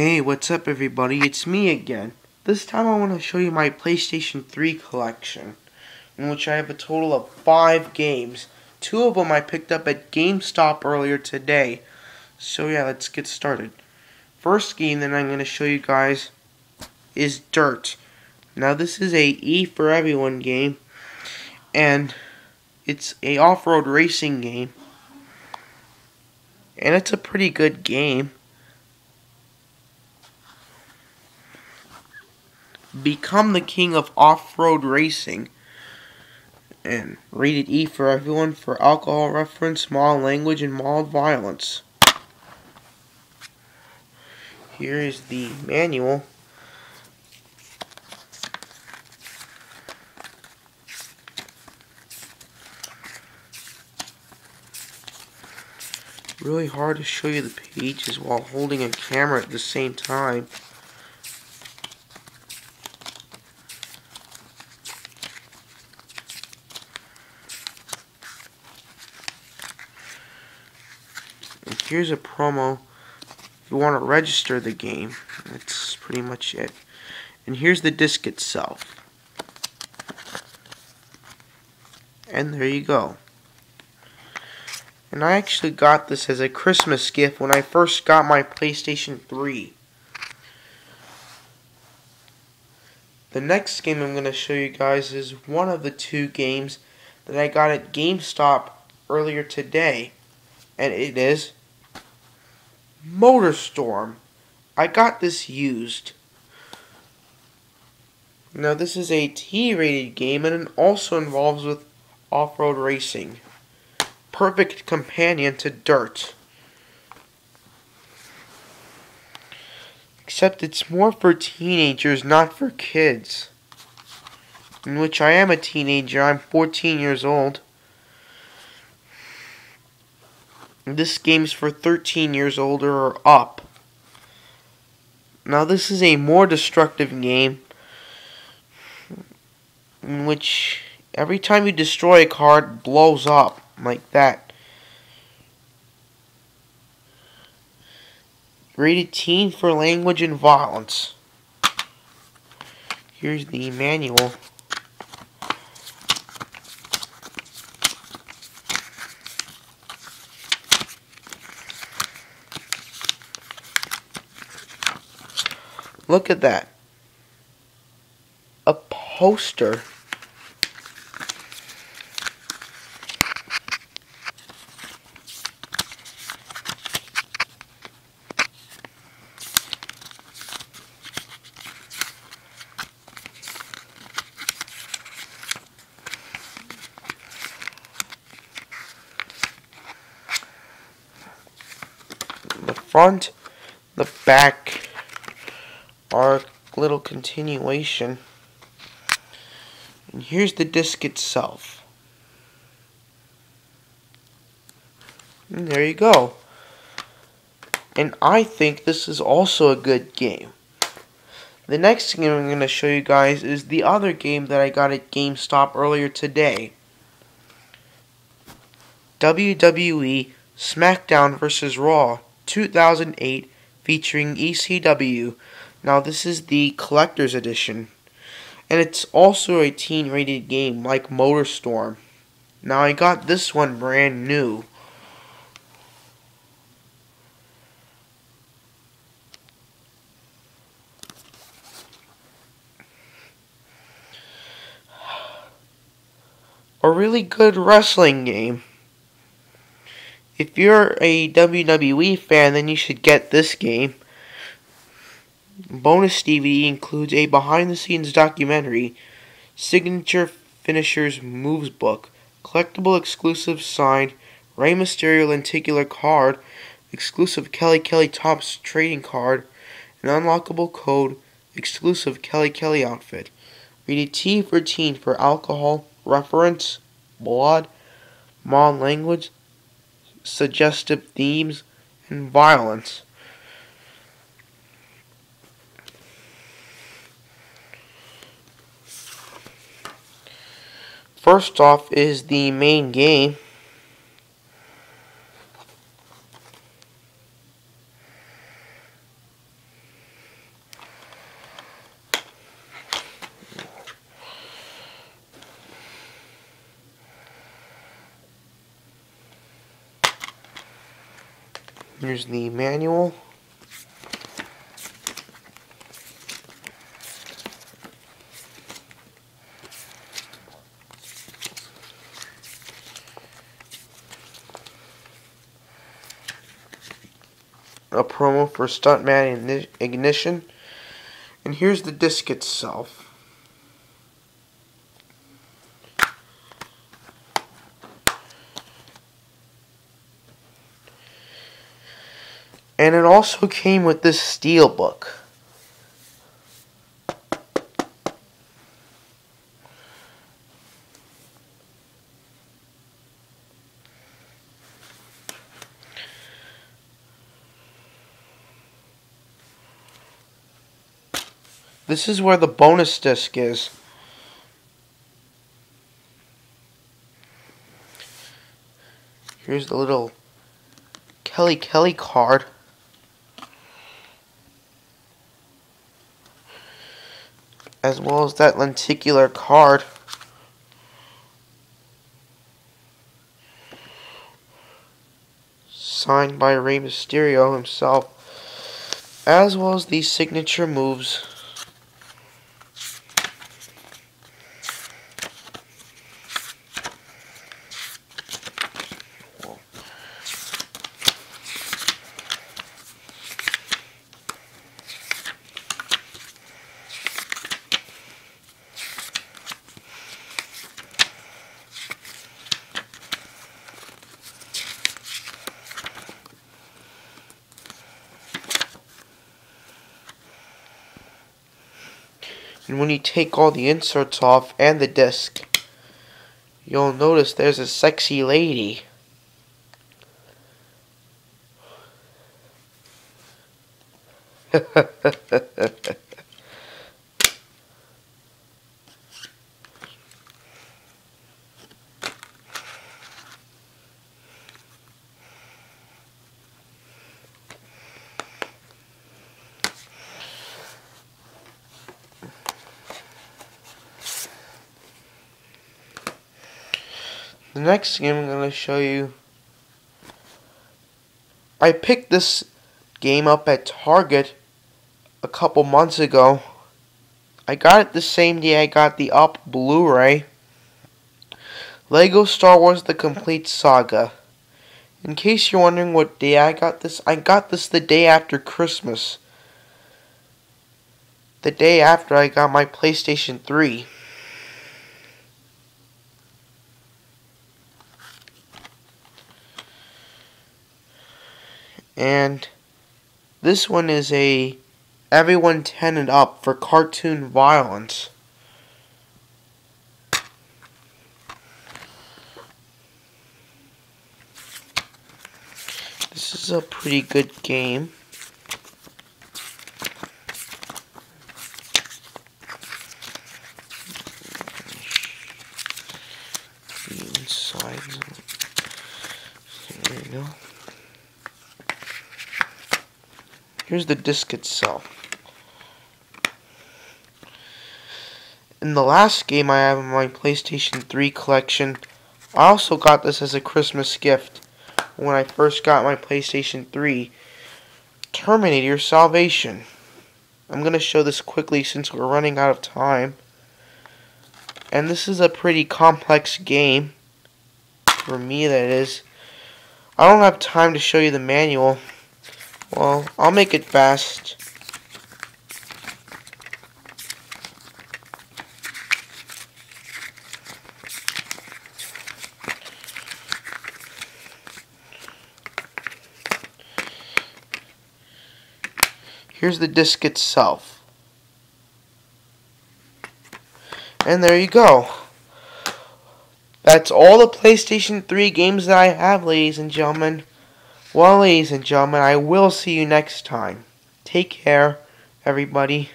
Hey, what's up everybody? It's me again. This time I want to show you my PlayStation 3 collection, in which I have a total of 5 games. Two of them I picked up at GameStop earlier today. So yeah, let's get started. First game that I'm going to show you guys is Dirt. Now this is a E for Everyone game, and it's a off-road racing game. And it's a pretty good game. Become the king of off-road racing. And rated E for everyone for alcohol reference, mild language, and mild violence. Here is the manual. Really hard to show you the pages while holding a camera at the same time. Here's a promo if you want to register the game. That's pretty much it. And here's the disc itself. And there you go. And I actually got this as a Christmas gift when I first got my PlayStation 3. The next game I'm going to show you guys is one of the two games that I got at GameStop earlier today. And it is Motorstorm. I got this used. Now this is a T-rated game and it also involves with off-road racing. Perfect companion to dirt. Except it's more for teenagers, not for kids. In which I am a teenager, I'm 14 years old. This game's for 13 years older or up. Now this is a more destructive game in which every time you destroy a card it blows up like that. Rated teen for language and violence. Here's the manual. Look at that. A poster. The front, the back, our little continuation. And here's the disc itself. And there you go. And I think this is also a good game. The next game I'm going to show you guys is the other game that I got at GameStop earlier today. WWE SmackDown vs. Raw 2008 featuring ECW. Now this is the collector's edition. And it's also a teen rated game like Motorstorm. Now I got this one brand new. A really good wrestling game. If you're a WWE fan, then you should get this game. Bonus DVD includes a behind the scenes documentary, signature finishers moves book, collectible exclusive signed Rey Mysterio lenticular card, exclusive Kelly Kelly Topps trading card, an unlockable code, exclusive Kelly Kelly outfit. Rated T for teen for alcohol, reference, blood, mod language, suggestive themes, and violence. First off is the main game. Here's the manual. Promo for Stuntman Ignition. And here's the disc itself. And it also came with this steel This is where the bonus disc is. Here's the little Kelly Kelly card. As well as that lenticular card. Signed by Rey Mysterio himself. As well as these signature moves. And when you take all the inserts off and the disc, you'll notice there's a sexy lady. The next game I'm going to show you, I picked this game up at Target a couple months ago. I got it the same day I got the Up Blu-ray. Lego Star Wars The Complete Saga. In case you're wondering what day I got this, I got this the day after Christmas. The day after I got my PlayStation 3. And this one is a everyone 10 and up for cartoon violence. This is a pretty good game. Inside. There you go. Here's the disc itself. In the last game I have in my PlayStation 3 collection, I also got this as a Christmas gift when I first got my PlayStation 3. Terminator Salvation. I'm going to show this quickly since we're running out of time. And this is a pretty complex game. For me, that is. I don't have time to show you the manual. Well, I'll make it fast. Here's the disc itself. And there you go. That's all the PlayStation 3 games that I have, ladies and gentlemen. Well, ladies and gentlemen, I will see you next time. Take care, everybody.